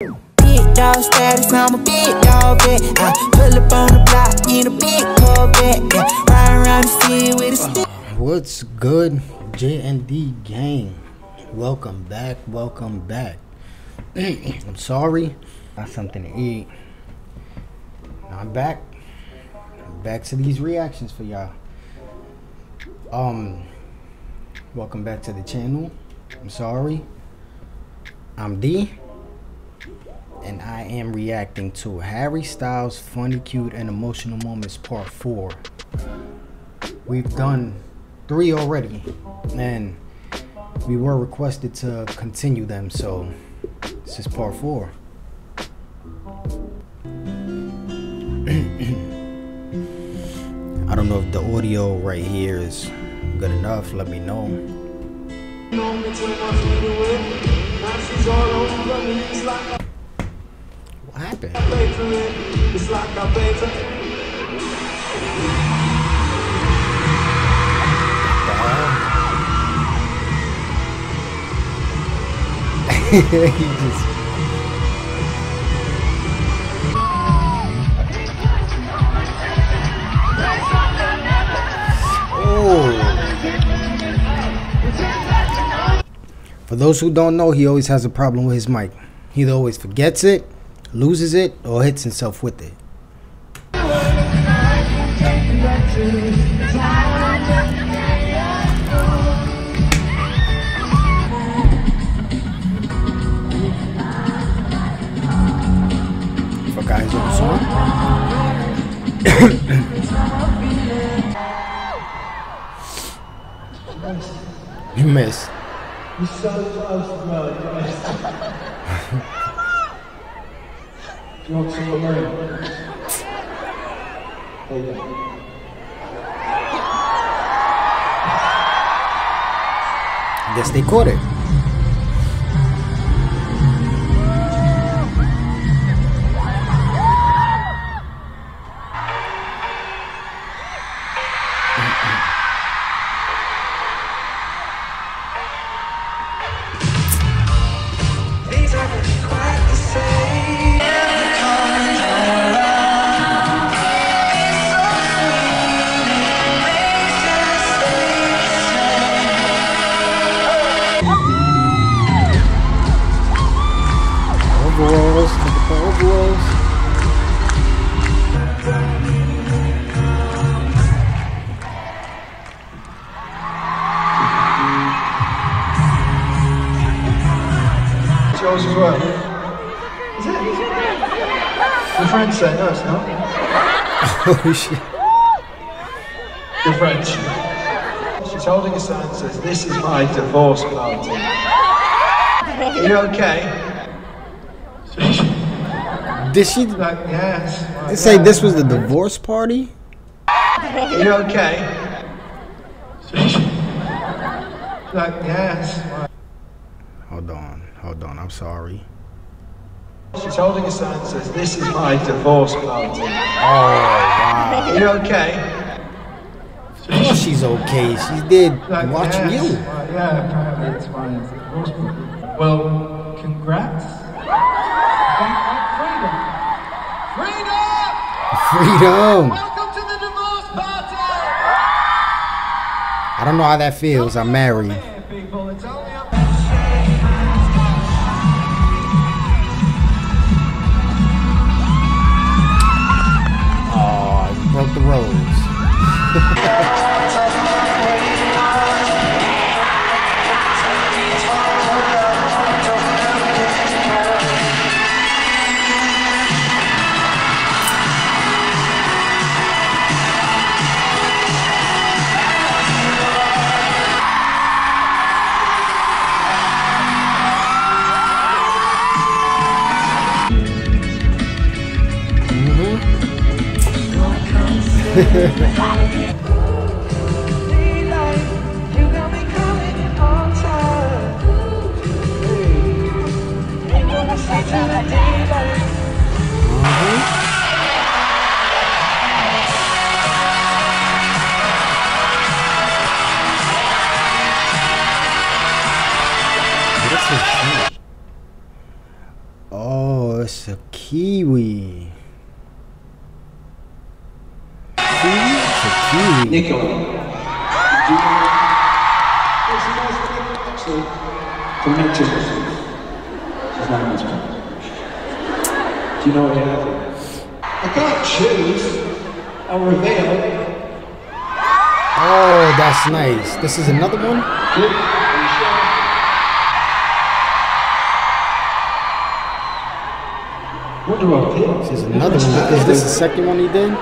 Big dog status, I'm a big dog. I pull up on the block in a big Corvette. Yeah, ride around the city with a stick. What's good, J and D gang? Welcome back, welcome back. I'm sorry, got something to eat. Now I'm back. Back to these reactions for y'all. Um, welcome back to the channel. I'm sorry. I'm D, and I am reacting to Harry Styles' Funny, Cute, and Emotional Moments Part 4. We've done three already, and we were requested to continue them, so this is part four. I don't know if the audio right here is good enough. Let me know. The hell? he just. For those who don't know, he always has a problem with his mic. He either always forgets it, loses it, or hits himself with it. Forgot his own song. you missed. You're so close as well, you missed. Do you want some of mine? There you go. I guess they caught it. Yours as well. Is it? Your friend said no, it's not. Oh shit. Your friend. She's holding a sign that says, This is my divorce party. Are you okay? Did she Like, yes. Like, say yeah. this was the divorce party? Are you okay? Like, yes. Like, Hold on, hold on. I'm sorry. She's holding a sign that says, This is my divorce party. Oh wow. Are you okay? Oh, she's okay. She did Like, watching yes. you. Like, yeah, apparently it's a divorce party. Well, congrats. Freedom. Freedom! Freedom. Welcome to the divorce party! I don't know how that feels. I'm married. Broke the rules. Bye. Do you know what had? I can't choose. I'll reveal. Oh, that's nice. This is another one? Good. Are you sure? What do I pick? This is another one. Is this the second one he did?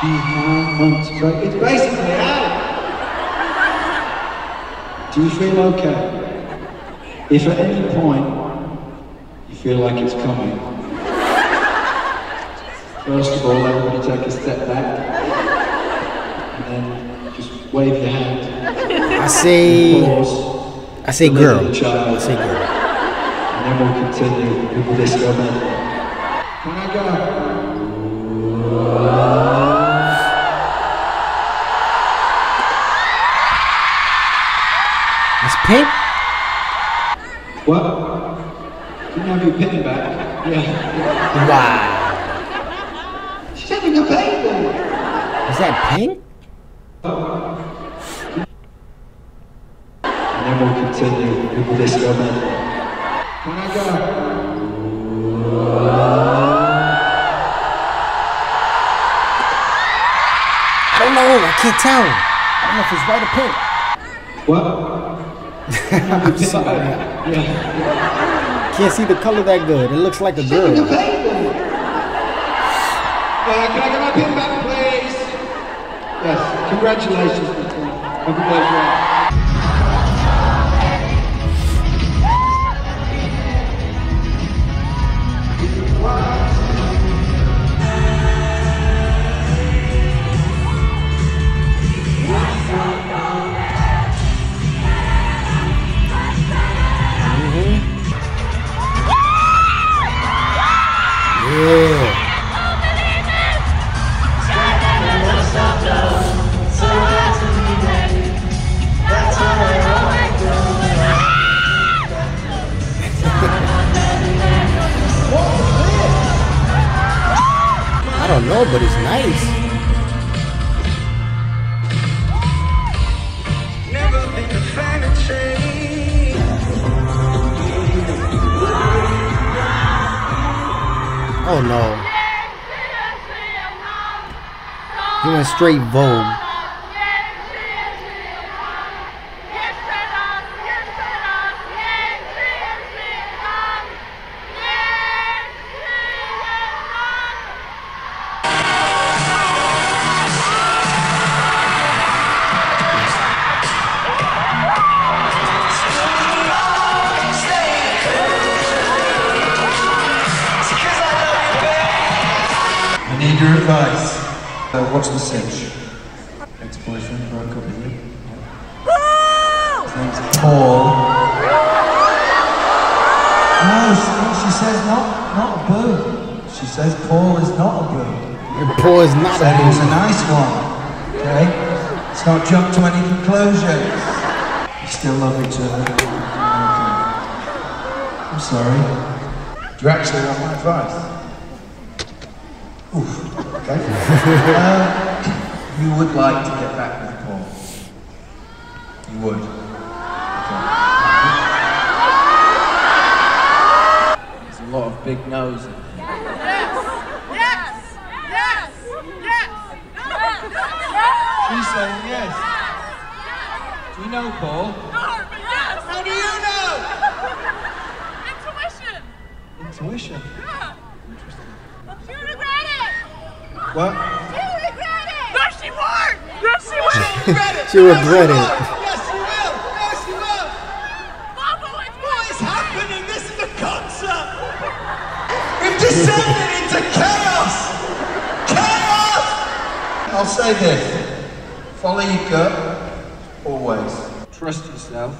She wants break. It's basically. Do you feel okay? If at any point you feel like it's coming, first of all, everybody take a step back and then just wave your hand. I say, Pause. I say girl. I say girl. And then we'll continue with the disco It's? What? Didn't have your pin back. Yeah. Wow. She's having a baby. Is that pink? And then we'll continue with the disco medley. Can I go? I don't know. I can't tell. I don't know if it's white or pink. What? I'm sorry. Yeah. Can't see the color that good. It looks like a girl. Uh, can I get my pin back, please? Yes. Congratulations, Mr. don't know, but it's nice. Oh no. He went straight Vogue. Need your advice. Uh, what's the cinch? Ex-boyfriend broke up with you. His name's Paul. No, she, she says not, not a boo. She says Paul is not a boo. Paul is not Said he was a a nice one. Okay? Let's not jump to any conclusions. You still love each other. Okay. I'm sorry. Do you actually want my advice? Oof. Okay. um, you would like to get back with Paul. You would. Okay. There's a lot of big no's. in there. Yes! Yes! Yes! Yes! She's saying yes. Do you know Paul? Yes! How do you know? Intuition! Intuition. Yeah. She regret it! What? She regret it! No, she won't! Yes, she will! regret it! She regret it. Yes, you will. Yes, you will. Mama, it's What is happening? This is a concert. We've descended into chaos. Chaos. I'll say this: follow your gut, always. Trust yourself,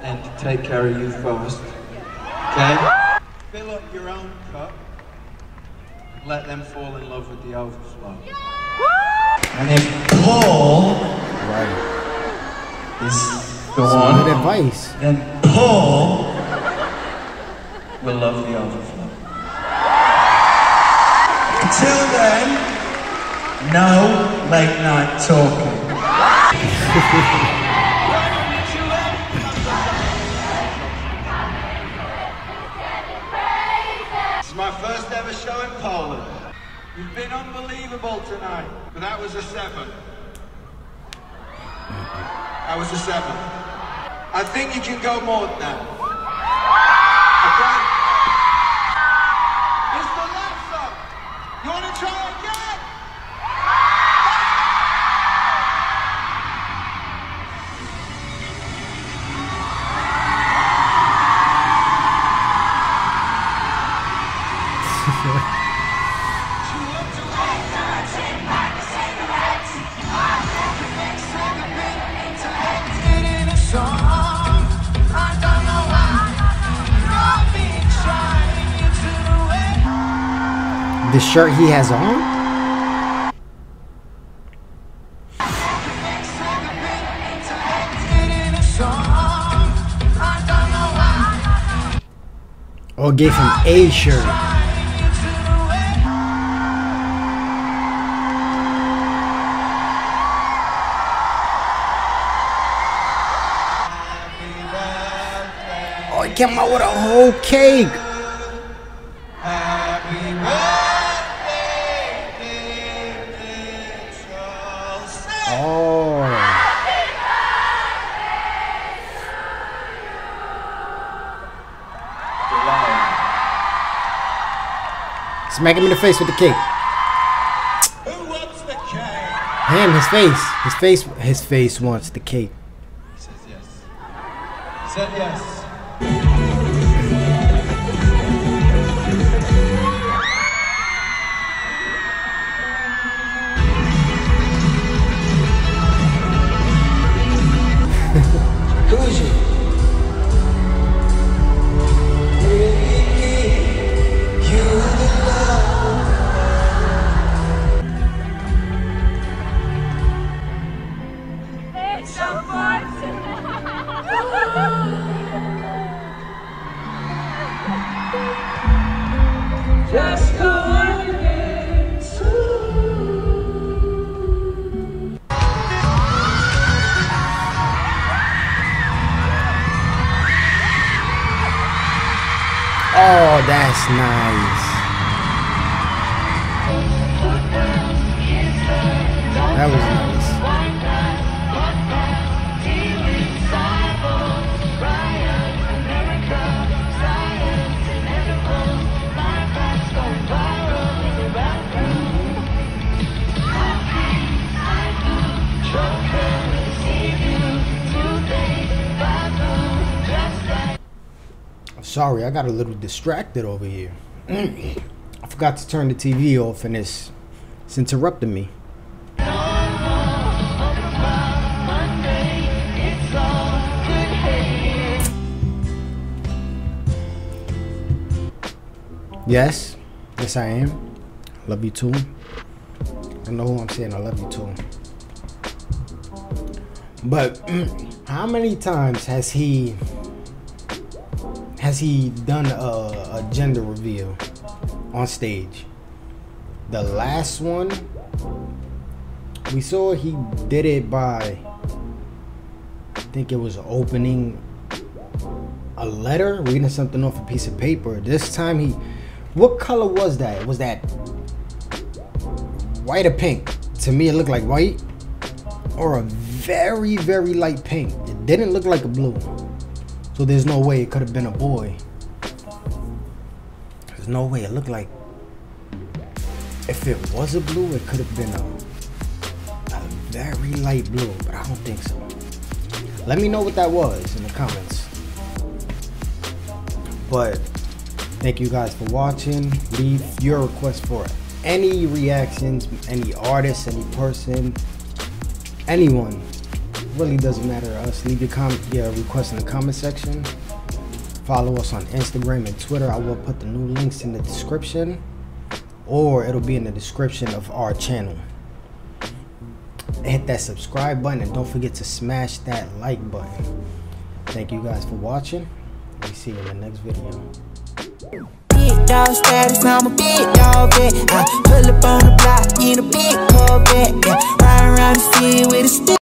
and take care of you first. Okay. Fill up your own cup. Let them fall in love with the overflow. And if Paul is go Some good on. advice. Then Paul will love the overflow. Until then, no late night talking. You've been unbelievable tonight, but that was a seven. That was a seven. I think you can go more than that. The shirt he has on? Oh, or gave him a shirt. Oh, he came out with a whole cake. Smack him in the face with the cake. Who wants the cake? Him, his face. His face his face wants the cake. He says yes. He said yes. That's nice. That was nice. Sorry, I got a little distracted over here. I forgot to turn the TV off and it's, it's interrupting me. Yes, yes I am. Love you too. I know who I'm saying I love you too. But how many times has he has he done a, a gender reveal on stage? The last one we saw he did it by I think it was opening a letter, reading something off a piece of paper. This time he what color was that? Was that white or pink? To me it looked like white or a very, very light pink. It didn't look like a blue. So there's no way it could have been a boy. There's no way it looked like if it was a blue, it could have been a, a very light blue, but I don't think so. Let me know what that was in the comments. But thank you guys for watching. Leave your requests for any reactions, any artist, any person, anyone really doesn't matter to us. Leave your comment, yeah, request in the comment section. Follow us on Instagram and Twitter. I will put the new links in the description, or it'll be in the description of our channel. Hit that subscribe button and don't forget to smash that like button. Thank you guys for watching. We see you in the next video dog status, I'm a big dog. I pull up on the block in a big Corvette. Yeah. Ride around the with a stick.